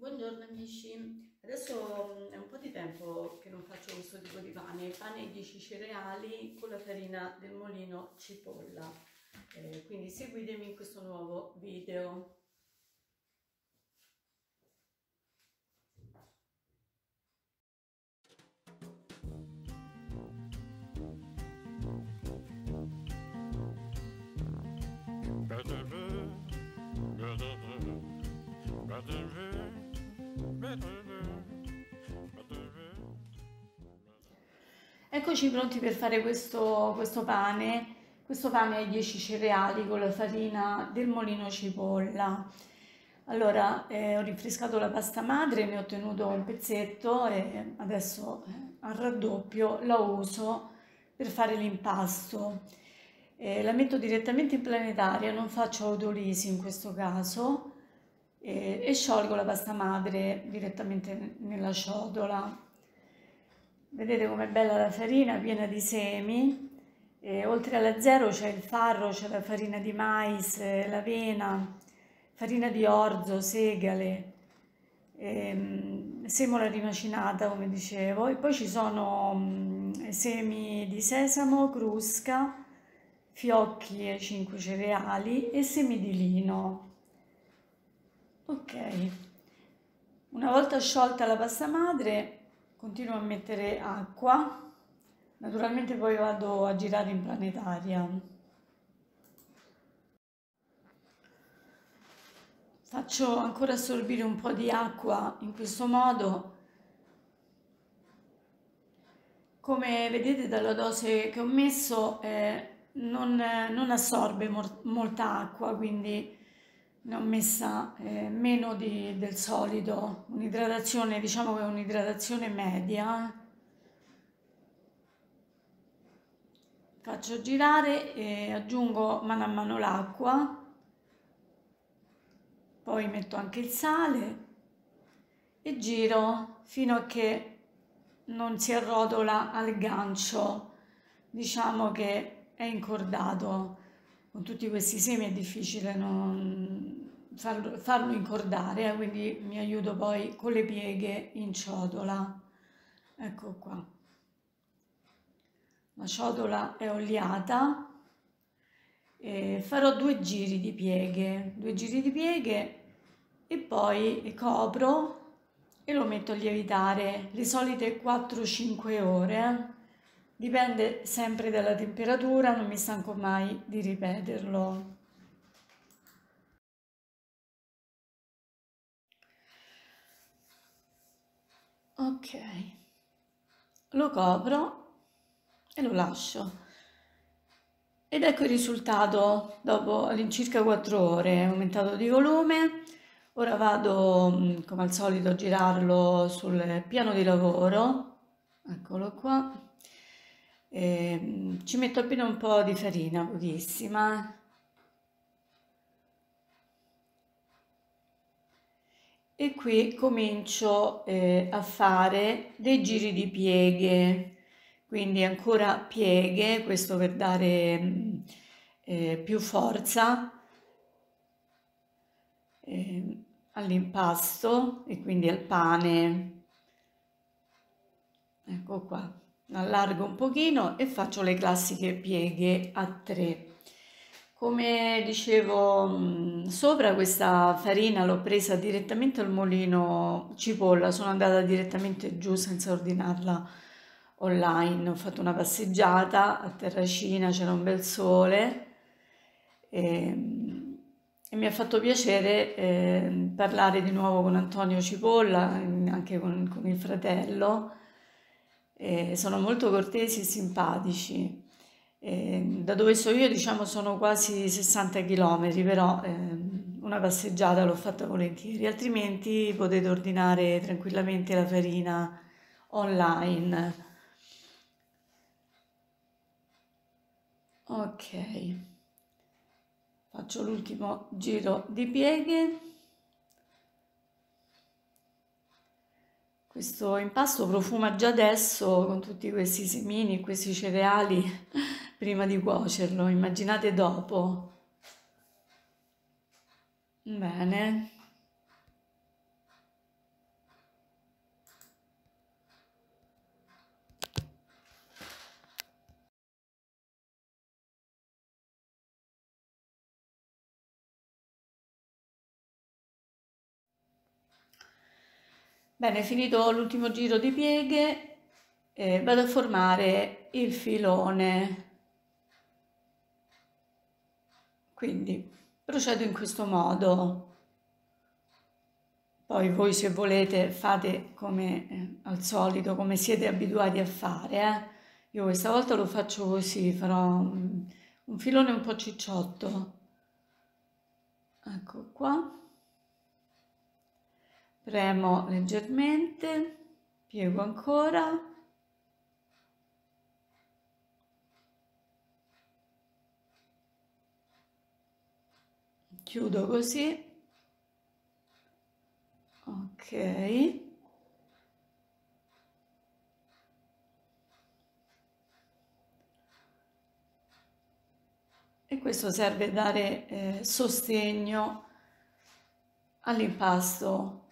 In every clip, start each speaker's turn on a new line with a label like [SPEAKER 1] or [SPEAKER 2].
[SPEAKER 1] Buongiorno amici, adesso mm, è un po' di tempo che non faccio questo tipo di pane, pane e 10 cereali con la farina del molino cipolla, eh, quindi seguitemi in questo nuovo video. Eccoci pronti per fare questo, questo pane. Questo pane ai 10 cereali con la farina del molino cipolla. Allora, eh, ho rinfrescato la pasta madre, ne ho tenuto un pezzetto e adesso eh, al raddoppio la uso per fare l'impasto. Eh, la metto direttamente in planetaria, non faccio autolisi in questo caso e, e sciolgo la pasta madre direttamente nella ciotola. Vedete com'è bella la farina, piena di semi. E oltre alla zero c'è il farro, c'è la farina di mais, l'avena, farina di orzo, segale, ehm, semola rimacinata come dicevo e poi ci sono mh, semi di sesamo, crusca, fiocchi e 5 cereali e semi di lino. Ok, una volta sciolta la pasta madre continuo a mettere acqua, naturalmente poi vado a girare in planetaria. Faccio ancora assorbire un po' di acqua in questo modo. Come vedete dalla dose che ho messo eh, non, non, assorbe molta acqua, quindi ne ho messa eh, meno di, del solito, un'idratazione, diciamo che è un'idratazione media. Faccio girare e aggiungo mano a mano l'acqua, poi metto anche il sale e giro fino a che non si arrotola al gancio, diciamo che è incordato con tutti questi semi è difficile non farlo, farlo incordare, eh, quindi mi aiuto poi con le pieghe in ciotola. Ecco qua. La ciotola è oliata e farò due giri di pieghe, due giri di pieghe e poi copro e lo metto a lievitare le solite 4-5 ore. Dipende sempre dalla temperatura, non mi stanco mai di ripeterlo. Ok, lo copro e lo lascio. Ed ecco il risultato dopo all'incirca 4 ore, aumentato di volume. Ora vado come al solito a girarlo sul piano di lavoro. Eccolo qua. E ci metto appena un po' di farina, pochissima. E qui comincio eh, a fare dei giri di pieghe, quindi ancora pieghe, questo per dare eh, più forza eh, all'impasto e quindi al pane. Ecco qua allargo un pochino e faccio le classiche pieghe a 3 come dicevo mm, sopra questa farina l'ho presa direttamente al molino cipolla sono andata direttamente giù senza ordinarla online ho fatto una passeggiata a Terracina c'era un bel sole e, e mi ha fatto piacere eh, parlare di nuovo con Antonio Cipolla anche con, con il fratello eh, sono molto cortesi e simpatici. Eh, da dove so io diciamo sono quasi 60 km, però eh, una passeggiata l'ho fatta volentieri, altrimenti potete ordinare tranquillamente la farina online. Ok, faccio l'ultimo giro di pieghe. Questo impasto profuma già adesso con tutti questi semini, questi cereali prima di cuocerlo, immaginate dopo. Bene. Bene, finito l'ultimo giro di pieghe, eh, vado a formare il filone. Quindi procedo in questo modo. Poi voi se volete fate come eh, al solito, come siete abituati a fare. Eh? Io questa volta lo faccio così, farò un, un filone un po' cicciotto. Ecco qua premo leggermente, piego ancora, chiudo così, ok, e questo serve a dare eh, sostegno all'impasto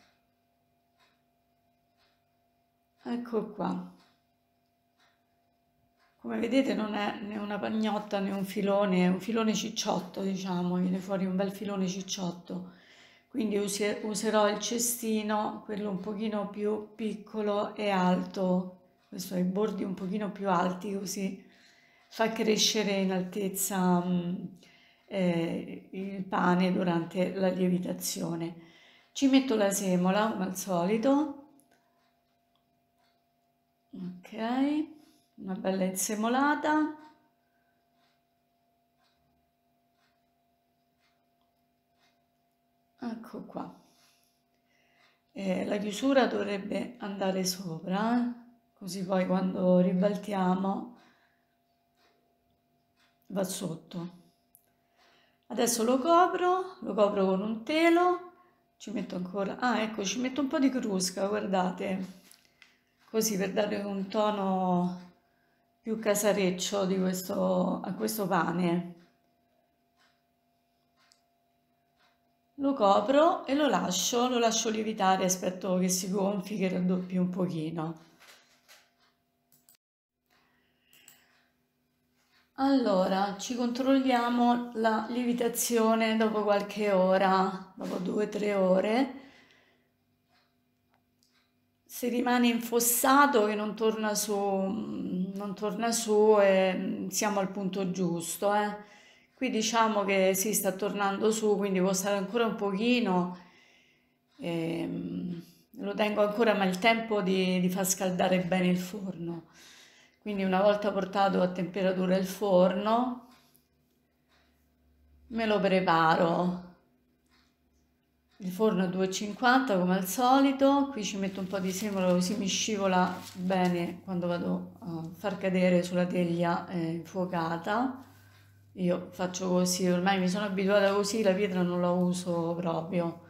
[SPEAKER 1] Ecco qua. Come vedete non è né una pagnotta né un filone, è un filone cicciotto, diciamo, viene fuori un bel filone cicciotto. Quindi userò il cestino, quello un pochino più piccolo e alto, questo ha i bordi un pochino più alti, così fa crescere in altezza mm, eh, il pane durante la lievitazione. Ci metto la semola, come al solito, ok una bella insemolata. Ecco qua. E la chiusura dovrebbe andare sopra eh? così poi quando ribaltiamo va sotto. Adesso lo copro lo copro con un telo. Ci metto ancora ah ecco ci metto un po' di crusca guardate così per dare un tono più casareccio questo, a questo pane. Lo copro e lo lascio, lo lascio lievitare, aspetto che si gonfi, che raddoppi un pochino. Allora, ci controlliamo la lievitazione dopo qualche ora, dopo due o tre ore se rimane infossato che non torna su, non torna su e siamo al punto giusto. Eh. Qui diciamo che si sta tornando su, quindi può stare ancora un pochino. E, lo tengo ancora, ma il tempo di, di far scaldare bene il forno. Quindi una volta portato a temperatura il forno, me lo preparo il forno a 250 come al solito, qui ci metto un po' di semola così mi scivola bene quando vado a far cadere sulla teglia eh, infuocata. Io faccio così, ormai mi sono abituata così, la pietra non la uso proprio,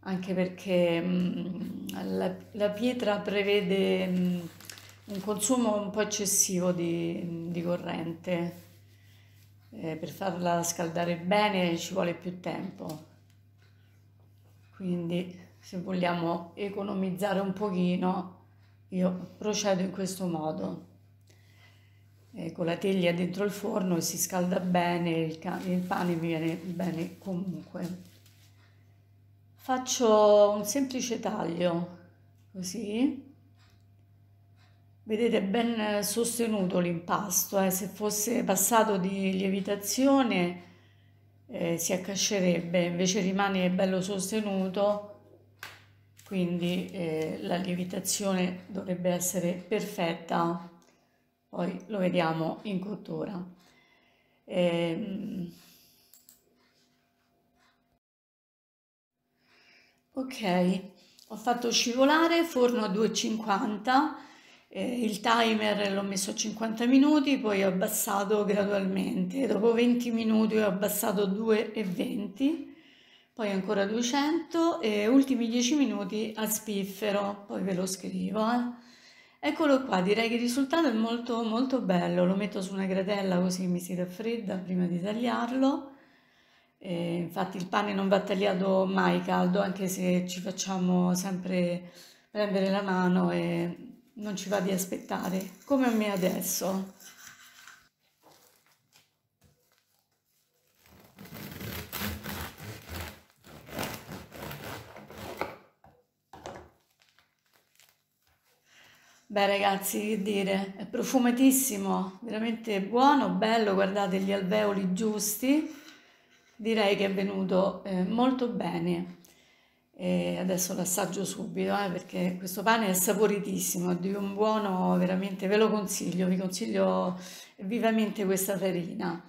[SPEAKER 1] anche perché mh, mm, la, la, pietra prevede mh, mm, un consumo un po' eccessivo di, di corrente. Eh, per farla scaldare bene ci vuole più tempo quindi se vogliamo economizzare un pochino io procedo in questo modo. E con la teglia dentro il forno si scalda bene il, il pane viene bene comunque. Faccio un semplice taglio così. Vedete ben sostenuto l'impasto eh? se fosse passato di lievitazione eh, si accascerebbe, invece rimane bello sostenuto, quindi eh, la lievitazione dovrebbe essere perfetta, poi lo vediamo in cottura. Eh, ok, ho fatto scivolare, forno a 250 eh, il timer l'ho messo a 50 minuti, poi ho abbassato gradualmente. Dopo 20 minuti ho abbassato 2,20, poi ancora 200 e ultimi 10 minuti a spiffero, poi ve lo scrivo. Eh. Eccolo qua, direi che il risultato è molto molto bello, lo metto su una gratella così mi si raffredda prima di tagliarlo. E infatti il pane non va tagliato mai caldo, anche se ci facciamo sempre prendere la mano e non ci va di aspettare, come a me adesso. Beh ragazzi, che dire, è profumatissimo, veramente buono, bello, guardate gli alveoli giusti, direi che è venuto eh, molto bene. E adesso l'assaggio subito eh, perché questo pane è saporitissimo, di un buono, veramente ve lo consiglio, vi consiglio vivamente questa farina.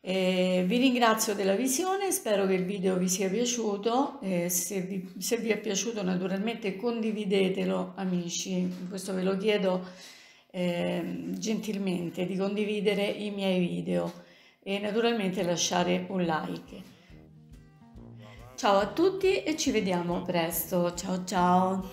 [SPEAKER 1] Eh, vi ringrazio della visione, spero che il video vi sia piaciuto, se, vi, se, vi, è piaciuto naturalmente condividetelo amici, questo ve lo chiedo eh, gentilmente di condividere i miei video e naturalmente lasciare un like. Ciao a tutti e ci vediamo presto. Ciao ciao.